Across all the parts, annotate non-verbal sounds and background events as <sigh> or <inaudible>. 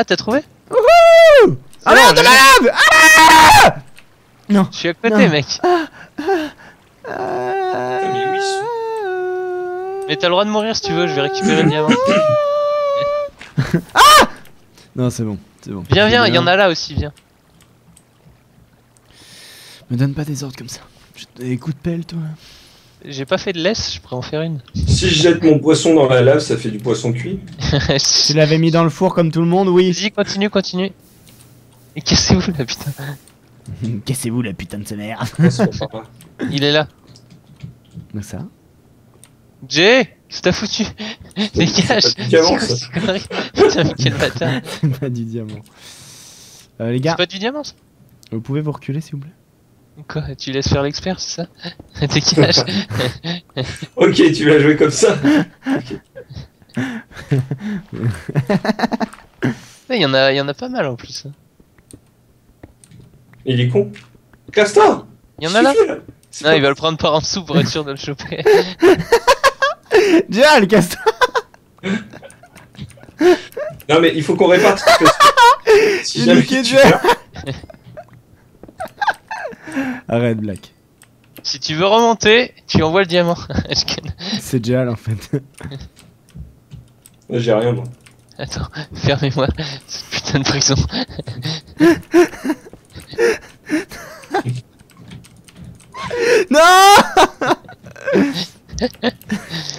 Ah, t'as trouvé Ah merde, de la lave Ah Non. Je suis à côté, Non. mec. mais oui, Mais t'as le droit de mourir si tu veux, je vais récupérer le diamant. Non, c'est bon, c'est bon. Viens, viens, il y en a là aussi, viens. Me donne pas des ordres comme ça. Je te des coups de pelle, toi. J'ai pas fait de laisse, je pourrais en faire une. Si je jette mon poisson dans la lave, ça fait du poisson cuit. <laughs> Tu l'avais mis dans le four comme tout le monde, oui. Vas-y, continue, continue. Et cassez-vous là, putain. <laughs> Cassez-vous la putain de sa mère. C'est. <laughs> Il est là. Donc ça? Jay que t'as foutu Dégage C'est. C'est Putain, mais quel bâtard C'est pas du diamant. Euh, les gars, C'est pas du diamant ça? Vous pouvez vous reculer s'il vous plaît? Quoi Tu laisses faire l'expert, c'est ça <laughs> Dégage <laughs> Ok, tu vas jouer comme ça. Il y, en a, il y en a pas mal en plus. hein. Il est con. Castor Il y en a là Non, pas- il va le prendre par en dessous pour être sûr de le choper. <laughs> Dial, casse Non, mais il faut qu'on réparte. parce que si J'ai jamais tu Arrête, Black. si tu veux remonter, tu envoies le diamant. <laughs> C'est Dial en fait. J'ai rien, moi. Attends, fermez-moi cette putain de prison. <laughs> non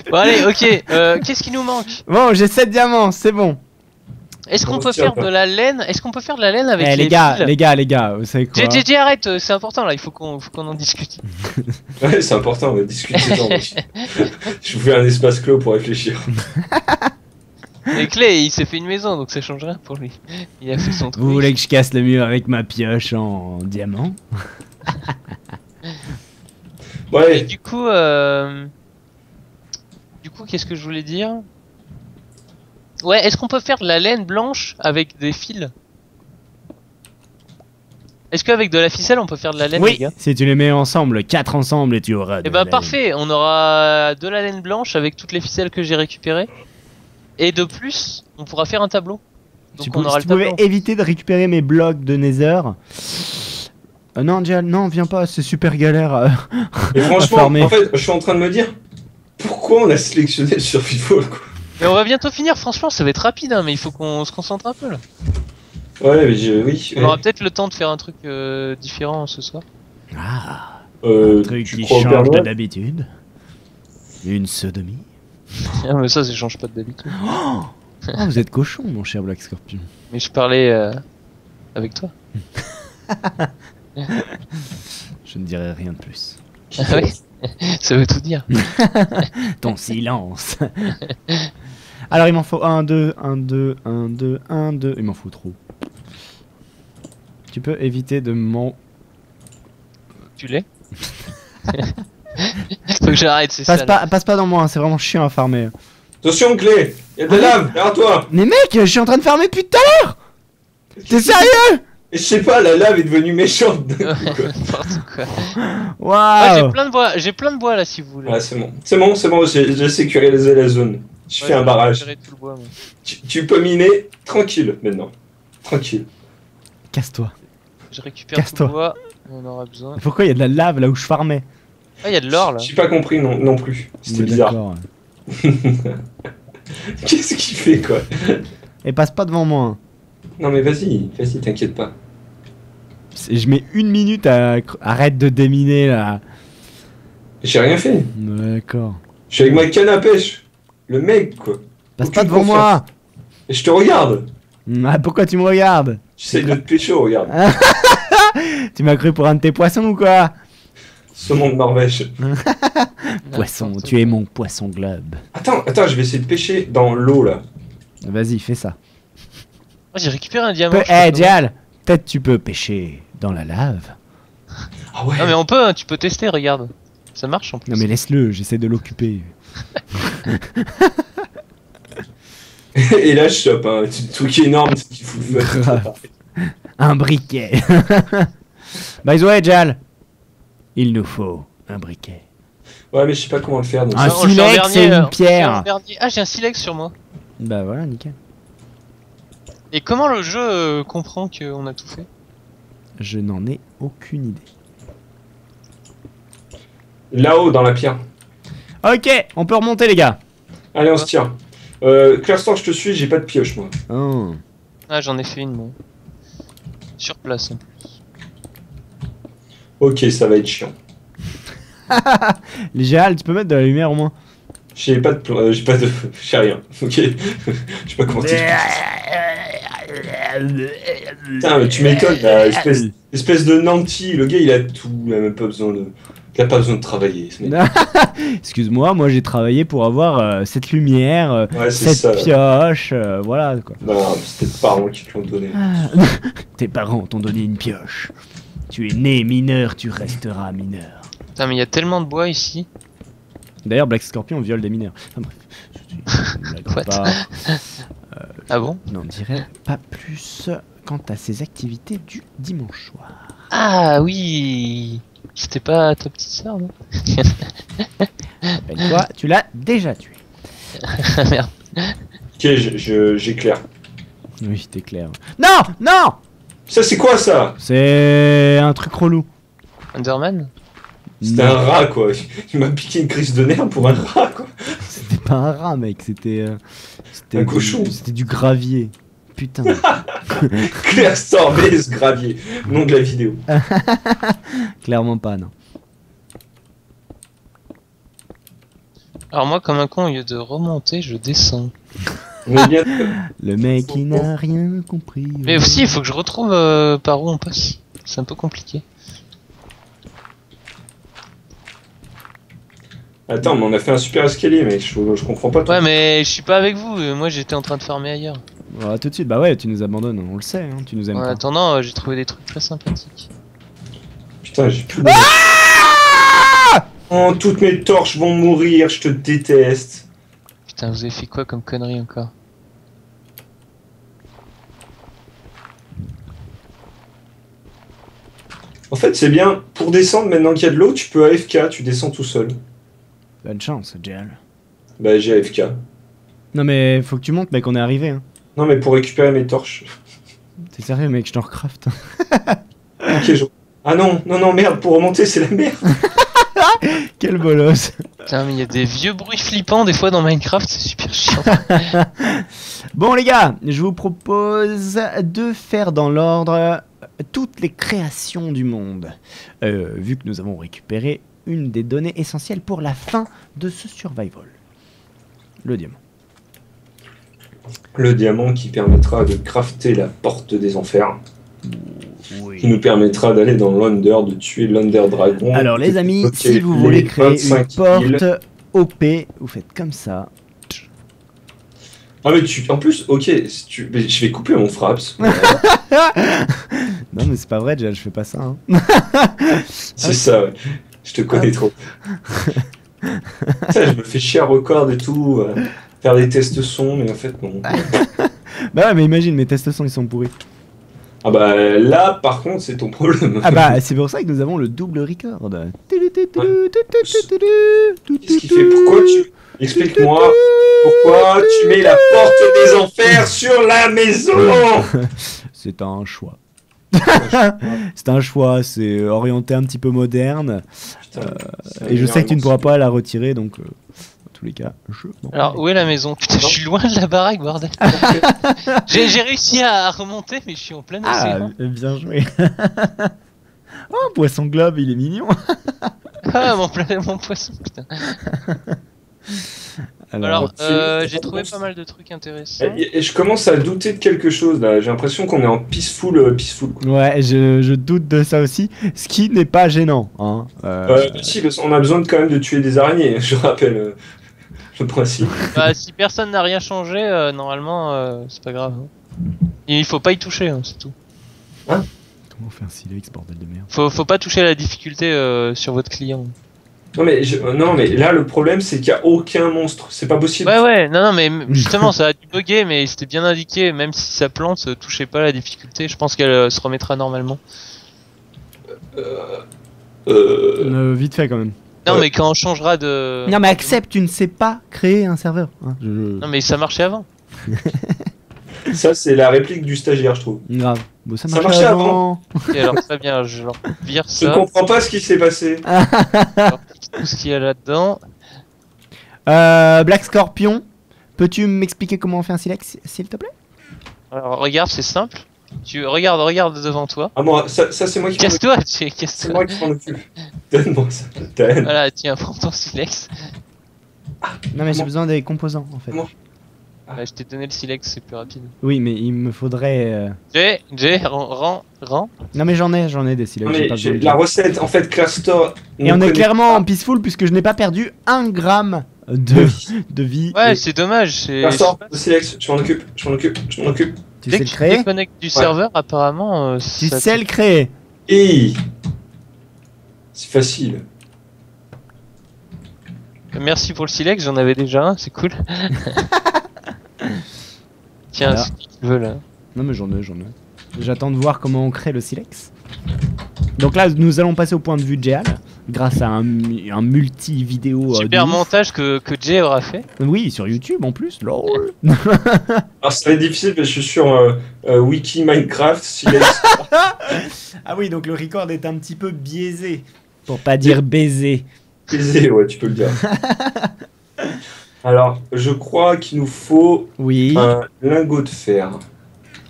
Bon allez, ok, euh, qu'est-ce qui nous manque? Bon, j'ai 7 diamants, c'est bon. Est-ce qu'on On peut faire de la laine? Est-ce qu'on peut faire de la laine avec Eh les, les gars, fils? les gars, les gars, vous savez quoi? JJJ arrête, euh, c'est important là, il faut qu'on en discute. <laughs> Ouais, c'est important, on va discuter. <laughs> Je vous fais un espace clos pour réfléchir. <laughs> Les clés, il s'est fait une maison donc ça change rien pour lui. Il a fait son truc. Vous voulez que je casse le mur avec ma pioche en diamant? Et Ouais, du coup, euh... du coup, qu'est-ce que je voulais dire? Ouais, est-ce qu'on peut faire de la laine blanche avec des fils? Est-ce qu'avec de la ficelle on peut faire de la laine les Oui, gars? Si tu les mets ensemble, 4 ensemble et tu auras. de Eh ben la- parfait, on aura de la laine blanche avec toutes les ficelles que j'ai récupérées. Et de plus, on pourra faire un tableau. Donc Tu, on peux- aura si le tu pouvais éviter de récupérer mes blocs de Nether. Euh, non, Dial, non, viens pas, c'est super galère. euh. mais <laughs> franchement, farmer. en fait, je suis en train de me dire pourquoi on a sélectionné le survival quoi? Mais on va bientôt finir, franchement, ça va être rapide, hein, mais il faut qu'on se concentre un peu là. Ouais, mais je, oui. On ouais. aura peut-être le temps de faire un truc euh, différent ce soir. Ah, Euh, un truc qui change de d'habitude. Une sodomie. <laughs> Ah, mais ça, ça change pas d'habitude. Oh, Ah, vous êtes cochon, mon cher Black Scorpion. Mais je parlais euh, avec toi. <laughs> Je ne dirai rien de plus. Ah oui <laughs> Ça veut tout dire. Ton silence. Alors, il m'en faut 1, 2, 1, 2, 1, 2, 1, 2. Il m'en faut trop. Tu peux éviter de m'en. Tu l'es? <laughs> Faut que j'arrête, c'est ça. Passe là. pas, passe pas dans moi, hein, c'est vraiment chiant à farmer. Attention, clé Il y a de la lave derrière toi Mais mec, je suis en train de farmer depuis tout à l'heure T'es sérieux? Et je sais pas, la lave est devenue méchante. <laughs> Waouh Ah, j'ai plein de bois, j'ai plein de bois là si vous voulez. Ouais, c'est bon. C'est bon, c'est bon, j'ai sécurisé la zone. Je Ouais, fais un barrage. récupéré tout le bois, moi. Tu, tu peux miner tranquille maintenant. Tranquille. Casse-toi. Je récupère tout Casse-toi. le bois, on aura besoin. Pourquoi il y a de la lave là où je farmais Ah, il y a de l'or là. J'ai pas compris non, non plus. C'était bizarre. <laughs> Qu'est-ce qu'il fait quoi? Et passe pas devant moi. hein. Non mais vas-y, vas-y, t'inquiète pas. Je mets une minute à. Arrête de déminer là. J'ai rien fait. D'accord. Je suis avec ma canne à pêche. Le mec quoi. Passe Aucune pas devant moi Et je te regarde. Ah, pourquoi tu me regardes? J'essaie de te pêcher, regarde. <laughs> Tu m'as cru pour un de tes poissons ou quoi? Saumon de Norvège. <laughs> Poisson, tu es mon poisson globe. Attends, attends, je vais essayer de pêcher dans l'eau là. Vas-y, fais ça. Ah, j'ai récupéré un diamant. Pe- Eh. Dial Peut-être tu peux pêcher dans la lave. Ah ouais. Non mais on peut, hein, tu peux tester, regarde. Ça marche en plus. Non mais laisse-le, j'essaie de l'occuper. <laughs> Et là je chope un petit truc énorme ce qui fout le <laughs> feu. Un briquet. By the way, Jal, il nous faut un briquet. Ouais mais je sais pas comment le faire. Donc Un Ça, silex, c'est une euh, pierre. Ah, j'ai un silex sur moi. Bah voilà, nickel. Et comment le jeu euh, comprend qu'on a tout fait? Je n'en ai aucune idée. Là-haut, dans la pierre. Ok, on peut remonter les gars. Allez, on se tire. Euh, je te suis, j'ai pas de pioche, moi. Oh. Ah, j'en ai fait une, moi. Sur place. Ok, ça va être chiant. Les <laughs> Gérald, tu peux mettre de la lumière au moins J'ai pas de... euh, j'ai pas de... <laughs> J'ai rien. Ok. <laughs> je sais pas comment t'expliquer. Putain, mais tu m'étonnes, là, espèce, espèce de nanti. Le gars, il a tout. Il a même pas besoin de... Pas besoin de travailler. <laughs> Excuse-moi, moi j'ai travaillé pour avoir euh, cette lumière, euh, Ouais, c'est ça. cette pioche, euh, voilà quoi. Non, c'était tes parents qui te l'ont donné. <laughs> Tes parents t'ont donné une pioche. Tu es né mineur, tu resteras mineur. Putain, mais il y a tellement de bois ici. D'ailleurs, Black Scorpion viole des mineurs. Enfin bref. <laughs> Ah bon? N'en dirai pas plus quant à ses activités du dimanche soir. Ah oui C'était pas ta petite sœur, non <laughs> Rappelle-toi, tu l'as déjà tué. <laughs> Merde. Ok, je- je- j'éclaire. Oui, t'es clair. Non Non Ça, c'est quoi, ça? C'est un truc relou. Underman C'était un rat, quoi. Il m'a piqué une crise de nerfs pour un rat, quoi. C'était pas un rat, mec, c'était. euh, c'était Un du- cochon. C'était du gravier. Putain. <laughs> Clairstor ce gravier. Nom de la vidéo. <laughs> Clairement pas, non. Alors moi, comme un con, au lieu de remonter, je descends. <laughs> Le mec, il n'a rien compris. Mais aussi, il faut que je retrouve euh, par où on passe. C'est un peu compliqué. Attends, mais on a fait un super escalier, mec. Je, je comprends pas tout. Ouais, mais je suis pas avec vous. Moi, j'étais en train de farmer ailleurs. Ah, tout de suite, bah ouais, tu nous abandonnes, on le sait, hein, tu nous aimes En pas. attendant, euh, j'ai trouvé des trucs très sympathiques. Putain, j'ai plus de... Oh, toutes mes torches vont mourir, je te déteste. Putain, vous avez fait quoi comme connerie encore? En fait, c'est bien. Pour descendre, maintenant qu'il y a de l'eau, tu peux AFK, tu descends tout seul. Bonne chance, Jal. Bah, j'ai AFK. Non mais faut que tu montes, mec, on est arrivé. Hein. Non, mais pour récupérer mes torches. T'es sérieux, mec, je t'en recraft. <laughs> Ok, je- Ah non, non, non, merde, pour remonter, c'est la merde. <laughs> Quel bolos. Putain, mais il y a des vieux bruits flippants des fois dans Minecraft, c'est super chiant. <laughs> Bon les gars, je vous propose de faire dans l'ordre toutes les créations du monde. Euh, vu que nous avons récupéré une des données essentielles pour la fin de ce survival. Le diamant. Le diamant qui permettra de crafter la porte des enfers. Qui nous permettra d'aller dans l'Under, de tuer l'Under Dragon. Alors les amis, si vous voulez créer 25 une porte îles. OP, vous faites comme ça. Ah, mais tu. En plus, ok, si tu... mais je vais couper mon fraps. <laughs> Non mais c'est pas vrai, déjà, je fais pas ça. hein. <laughs> C'est ça, ouais. Je te connais trop. Ça, je me fais chier à record et tout, faire des tests son, mais en fait, non. <laughs> Bah ouais, mais imagine, mes tests son ils sont pourris. Ah bah là, par contre, c'est ton problème. Ah bah <laughs> c'est pour ça que nous avons le double record. Qu'est-ce qu'il fait? Pourquoi tu. Explique-moi? Pourquoi tu mets la porte des enfers sur la maison? <laughs> C'est un choix. c'est un choix, c'est orienté un petit peu moderne. Putain, c'est Et je sais que tu ne pourras pas la retirer, donc euh, tous les cas, je Alors, où est la maison Putain, je suis loin de la baraque, bordel. <laughs> J'ai réussi à remonter, mais je suis en plein Ah, océan. bien joué. <laughs> oh, poisson globe, il est mignon. <laughs> Ah, mon, poisson, putain. Alors, euh, j'ai trouvé pas mal de trucs intéressants. Et, et je commence à douter de quelque chose là. J'ai l'impression qu'on est en peaceful, euh, peaceful. quoi. Ouais, je, je doute de ça aussi, ce qui n'est pas gênant. Hein. Euh, Euh, si, parce qu'on a besoin de, quand même de tuer des araignées. Je rappelle principe. <laughs> Bah, si personne n'a rien changé, euh, normalement, euh, c'est pas grave. hein. Il faut pas y toucher, hein, c'est tout. Comment faire un silex, bordel de merde Faut, faut pas toucher la difficulté euh, sur votre client. Non mais, je- non mais là le problème c'est qu'il n'y a aucun monstre. C'est pas possible. Ouais, ouais, non, non, mais m- <laughs> justement, ça a dû bugger, mais c'était bien indiqué, même si ça plante, euh, touchez pas la difficulté, je pense qu'elle euh, se remettra normalement. Euh, euh, Euh, Vite fait quand même. Non, Ouais. mais quand on changera de. Non mais accepte, tu ne sais pas créer un serveur. hein. Je- je- Non, mais ça marchait avant. <laughs> Ça, c'est la réplique du stagiaire, je trouve. Grave. Bon, ça, Ça marchait marchait avant. Et alors très bien, je leur vire Je ça, comprends pas ce qui s'est passé. <laughs> tout ce qu'il y a là-dedans. Euh, Black Scorpion, peux-tu m'expliquer comment on fait un silex, s'il te plaît? Alors regarde, c'est simple. Tu regardes, regarde devant toi. Ah, moi, ça, ça c'est moi qui m'en occupe. Casse-toi, tu C'est casse-toi. moi qui m'en occupe. <laughs> Donne-moi ça. Donne. Voilà, tiens, prends ton silex. Non, mais j'ai besoin des composants, en fait. Ouais, je t'ai donné le silex, c'est plus rapide. Oui, mais il me faudrait... euh, Jay, Jay, rends, rends, rends. Non, mais j'en ai, j'en ai des silex. Non, j'ai mais pas j'ai- besoin de- la recette, en fait, Clastor. Et on est clairement en peaceful puisque je n'ai pas perdu un gramme de, de vie. Ouais, Et c'est dommage. C'est. Clastor, le Silex, je m'en occupe, je m'en occupe, je m'en occupe. tu Dès sais que le tu créer? déconnectes du serveur, apparemment. euh, Tu sais le créer Et c'est facile. Merci pour le silex, j'en avais déjà un, c'est cool. <laughs> Tiens, Voilà. ce que tu veux là. Non, mais j'en ai, j'en ai. J'attends de voir comment on crée le silex. Donc là, nous allons passer au point de vue de Géal, grâce à un, un multi-vidéo. euh, Super montage que, que Jay aura fait. Oui, sur YouTube en plus. Lol. Alors, ça va être difficile parce que je suis sur euh, euh, Wiki Minecraft. Silex. <laughs> Ah oui, donc le record est un petit peu biaisé. Pour pas dire baisé. Plaisir, ouais, tu peux le dire. <laughs> Alors, je crois qu'il nous faut Oui. un lingot de fer.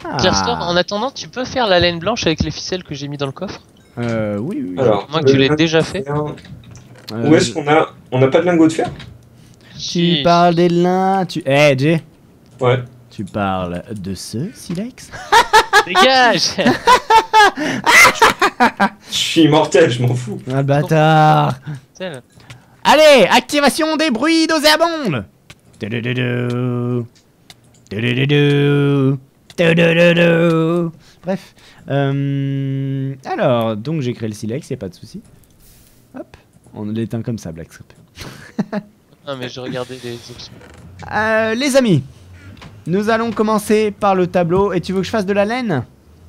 Ah. En attendant, tu peux faire la laine blanche avec les ficelles que j'ai mis dans le coffre? Euh, oui, oui. Alors, Moi que tu le l'ai lingot déjà fait. fer, Euh, Où est-ce qu'on a On n'a pas de lingot de fer? Tu Si. parles des lins. Tu... Eh, Jay. Ouais. Tu parles de ce silex? <laughs> Dégage Je suis immortel, je m'en fous. Un bâtard Tel. Allez, activation des bruits. Tudududu. Bref. Euh, alors, donc j'ai créé le silex, y a pas de souci. Hop, on l'éteint comme ça, Black Scorpion. Non mais je regardais les options. Euh, les amis, nous allons commencer par le tableau. Et tu veux que je fasse de la laine?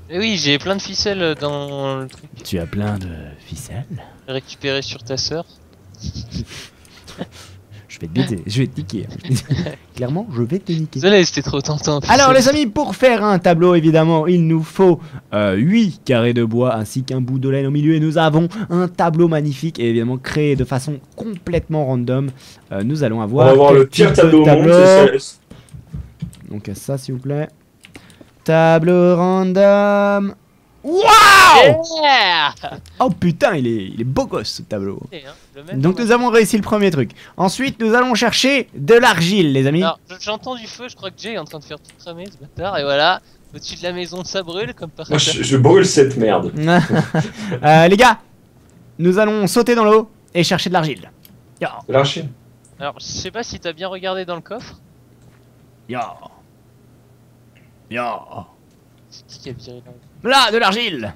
Et oui, j'ai plein de ficelles dans le truc Tu as plein de ficelles? récupéré sur ta sœur. <laughs> Je vais te baiser, je vais te niquer. hein. <laughs> Clairement, je vais te niquer. Désolé, c'était trop tentant. Alors les amis, pour faire un tableau, évidemment, il nous faut euh, 8 carrés de bois ainsi qu'un bout de laine au milieu. Et nous avons un tableau magnifique et évidemment créé de façon complètement random. Euh, nous allons On avoir va voir le pire tableau au monde. Donc ça, s'il vous plaît. Tableau random. Waouh Yeah Oh putain, il est, il est beau gosse ce tableau. Hein, Donc nous avons réussi le premier truc. Ensuite, nous allons chercher de l'argile, les amis. J'entends du feu, je crois que Jay est en train de faire tout cramer ce bâtard, et voilà, au-dessus de la maison ça brûle comme par Moi, hasard. je, je brûle cette merde. <laughs> Euh, les gars, nous allons sauter dans l'eau et chercher de l'argile. L'archi. Alors, je sais pas si t'as bien regardé dans le coffre. yo, yo. C'est qui qui a viré là Là, de l'argile.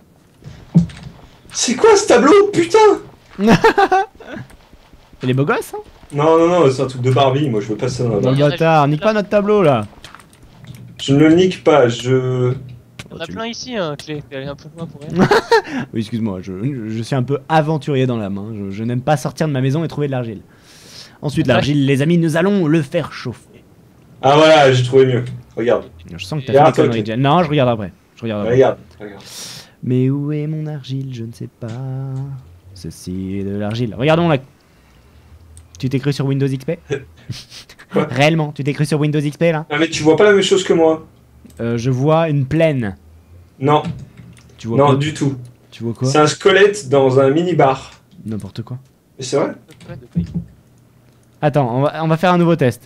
C'est quoi ce tableau Putain <laughs> Il est beau gosse, hein Non, non, non, c'est un truc de Barbie. Moi, je veux pas ça dans la Barbie. bâtard, nique pas notre tableau là. Je ne le nique pas, je. On a plein ici, hein, Clé. Est un peu loin pour elle. <laughs> Oui, excuse-moi, je, je suis un peu aventurier dans l'âme. hein. Je, je n'aime pas sortir de ma maison et trouver de l'argile. Ensuite, l'argile, les amis, nous allons le faire chauffer. Ah voilà, j'ai trouvé mieux. Regarde, Je sens que t'as fait des conneries. Non, je regarde après. Je regarde après. regarde, regarde. Mais où est mon argile Je ne sais pas. Ceci est de l'argile. Regardons là. Tu t'es cru sur Windows XP Quoi <laughs> <laughs> Réellement, tu t'es cru sur Windows XP là Ah mais tu vois pas la même chose que moi Euh, Je vois une plaine. Non, Tu vois non, quoi du tout. Tu vois quoi C'est un squelette dans un mini-bar. N'importe quoi. Mais c'est vrai Attends, on va, on va faire un nouveau test.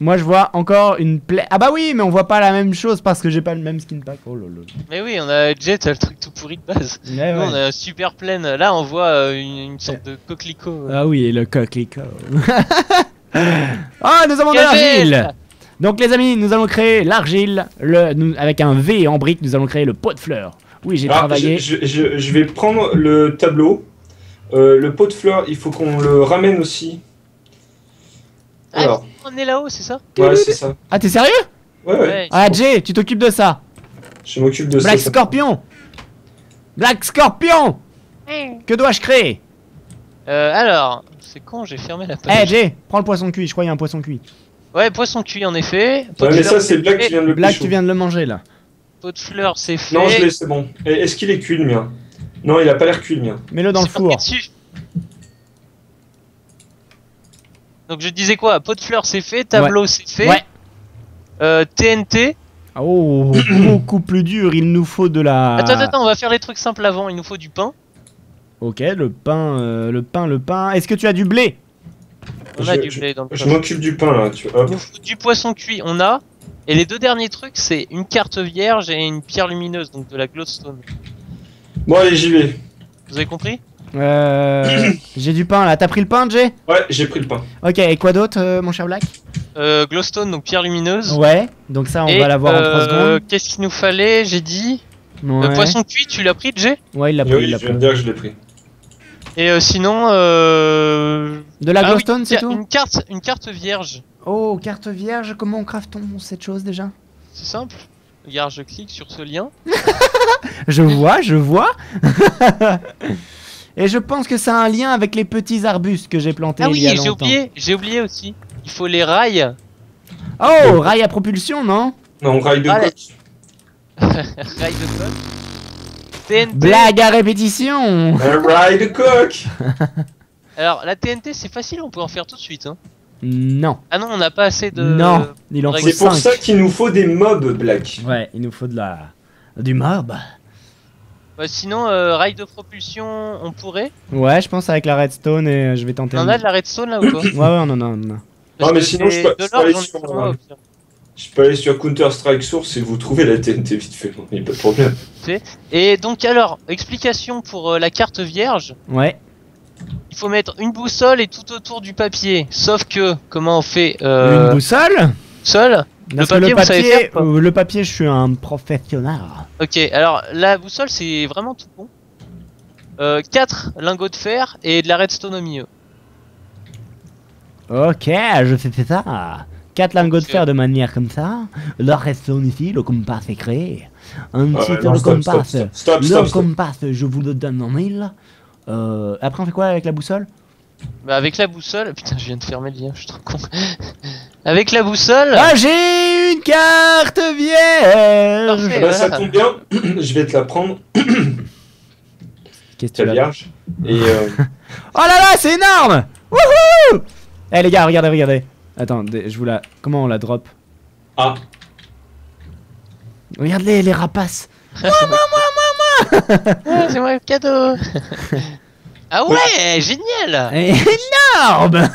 Moi je vois encore une plaine. Ah bah oui, mais on voit pas la même chose parce que j'ai pas le même skin pack. Oh lolo. Mais oui, on a t'as le truc tout pourri de base. Ouais, Nous, ouais. on a un super plaine. Là, on voit euh, une, une sorte de coquelicot. euh. Ah oui, et le coquelicot. <laughs> Ah, nous avons de l'argile Donc les amis, nous allons créer l'argile, le, nous- avec un V en brique, nous allons créer le pot de fleurs. Oui, j'ai Alors, travaillé. je, je- je- je vais prendre le tableau. Euh, le pot de fleurs, il faut qu'on le ramène aussi. Ah, Alors, on est là-haut, c'est ça ouais, c'est ça. Ah, t'es sérieux Ouais, ouais, Ah, Jay, tu t'occupes de ça. je m'occupe de Black ça. Scorpion Black Scorpion Que dois-je créer Euh, alors, c'est con, j'ai fermé la Eh, page. Jay, prends le poisson cuit, je crois qu'il y a un poisson cuit. Ouais, poisson cuit en effet. Pot Ouais, mais ça, c'est Black qui vient de le Black, tu viens de le manger là. pot de fleurs, c'est fait. Non, je l'ai, c'est bon. Est-ce qu'il est cuit le mien? Non, il a pas l'air cuit le mien. Mets-le dans le four. dessus. Donc je disais quoi? Pot de fleurs c'est fait, tableau c'est fait. Ouais. Euh, TNT. Oh, <coughs> beaucoup plus dur. Il nous faut de la. Attends, attends, on va faire les trucs simples avant. Il nous faut du pain. Ok, le pain, euh, le pain, le pain. Est-ce que tu as du blé? On Je- a du je- blé dans le Je m'occupe du pain là, tu vois. Hop. Il nous faut du poisson cuit, on a. Et les deux derniers trucs, c'est une carte vierge et une pierre lumineuse, donc de la glowstone. Bon, allez, j'y vais. Vous avez compris? Euh, <coughs> J'ai du pain là. T'as pris le pain, Jay? Ouais, j'ai pris le pain. Ok, et quoi d'autre, euh, mon cher Black? Euh, Glowstone, donc pierre lumineuse. Ouais, donc ça, on et va l'avoir en 3 euh, secondes. Qu'est-ce qu'il nous fallait? J'ai dit. Ouais, Euh, poisson cuit, tu l'as pris, Jay? Ouais il l'a pris. oui, il je l'a viens de pris. dire que je l'ai pris. Et euh, sinon, euh... De la ah oui, glowstone, c'est tout Une carte, une carte vierge. Oh, carte vierge, comment craft-on cette chose déjà? C'est simple. Regarde, je clique sur ce lien. <laughs> Je vois, je vois. <laughs> Et je pense que ça a un lien avec les petits arbustes que j'ai plantés Ah il oui, y a j'ai oublié, j'ai oublié aussi. Il faut les rails. Oh, rail à propulsion, non Non, rail de Allez. coq. <laughs> rails de coq. TNT. Blague à répétition Un rail de coq <laughs> Alors la TNT c'est facile, on peut en faire tout de suite. Hein. Non, Ah non, on n'a pas assez de. non, il en faut C'est pour 5. ça qu'il nous faut des mobs, Black. Ouais, il nous faut de la... du mob. Bah, sinon, euh, rail de propulsion, on pourrait. Ouais, je pense avec la redstone et euh, je vais tenter. On en a de la redstone là ou quoi <coughs> Ouais, ouais, on en a, on en a. Parce mais sinon, je peux- je peux sur, moi, euh. Je peux aller sur Counter-Strike Source et vous trouver la TNT vite fait. Il n'y a pas de problème. Et donc alors, explication pour euh, la carte vierge. Ouais. Il faut mettre une boussole et tout autour du papier. Sauf que, comment on fait euh, Une boussole? Seul Parce que papier, le vous savez papier, faire, euh, le papier, je suis un professionnel. Ok, alors la boussole c'est vraiment tout bon. 4 lingots de fer et de la redstone au milieu. Ok, je fais ça. Quatre lingots de fer de manière comme ça. Le redstone ici, le compas est créé. Ensuite, Ouais, non, le stop, compas. stop, stop, stop, le compas, je vous le donne en mille. Euh, après, on fait quoi avec la boussole? Bah avec la boussole, <laughs> putain je viens de fermer le lien, je suis trop con. Avec la boussole, Ah, j'ai une carte vierge Parfait. Ah bah, ça tombe bien, <clears throat> je vais te la prendre, Qu'est-ce que tu vierge. Et euh, <laughs> Oh là là, c'est énorme Wouhou Eh les gars, regardez, regardez. Attends, je vous la... Comment on la drop? Ah, Regardez les rapaces <laughs> Ah, <laughs> c'est moi le cadeau. ah ouais, génial. Énorme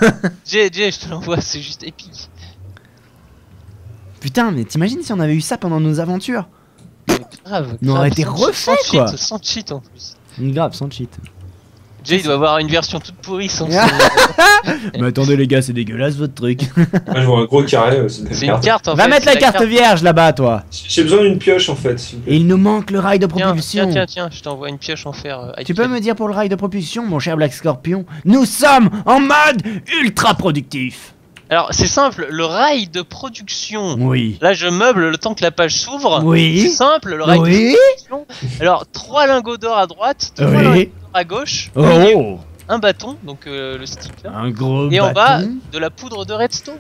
Jay, je te l'envoie, c'est juste épique. Putain, mais t'imagines si on avait eu ça pendant nos aventures Grave. On aurait été sans- refait, sans quoi. Cheat, sans cheat en plus. Grave, sans cheat. Jay il doit avoir une version toute pourrie sans. <laughs> Ah. <laughs> Mais attendez les gars, c'est dégueulasse votre truc. moi je vois un gros carré, euh, c'est une carte en Va fait. mettre la carte vierge là-bas, toi. J'ai besoin d'une pioche en fait. Et il nous manque le rail de propulsion. tiens, tiens, tiens, je t'envoie une pioche en fer. euh, Tu peux me dire pour le rail de propulsion, mon cher Black Scorpion Nous sommes en mode ultra productif. Alors c'est simple, le rail de production. Oui. Là je meuble le temps que la page s'ouvre. C'est Oui. simple, le rail de Oui. production. Alors trois lingots d'or à droite, trois lingots d'or à gauche, Oh. un bâton, donc euh, le stick là, Un gros et en bas de la poudre de redstone.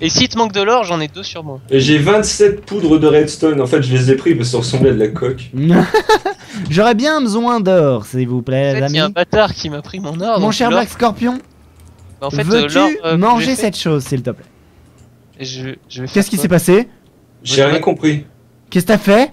Et si te manque de l'or, j'en ai deux sur moi. Et j'ai 27 poudres de redstone, en fait je les ai pris parce que ça ressemblait à de la coque. <laughs> J'aurais bien besoin d'or, s'il vous plaît, En fait, les il y a un amis. bâtard qui m'a pris mon or. Mon cher Black Scorpion, en fait, euh, veux-tu euh, manger cette chose, s'il te plaît? Je, Qu'est-ce qui s'est passé? J'ai rien compris. Qu'est-ce que t'as fait?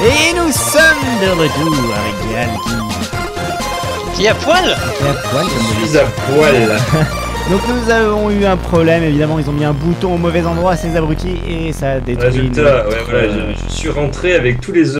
Et nous sommes de retour avec Gal qui, Qui est à poil? Qui est à poil comme Je suis à poil. <laughs> Donc nous avons eu un problème, évidemment. Ils ont mis un bouton au mauvais endroit ces abrutis et ça a détruit Résultat, notre, ouais, voilà, je, je suis rentré avec tous les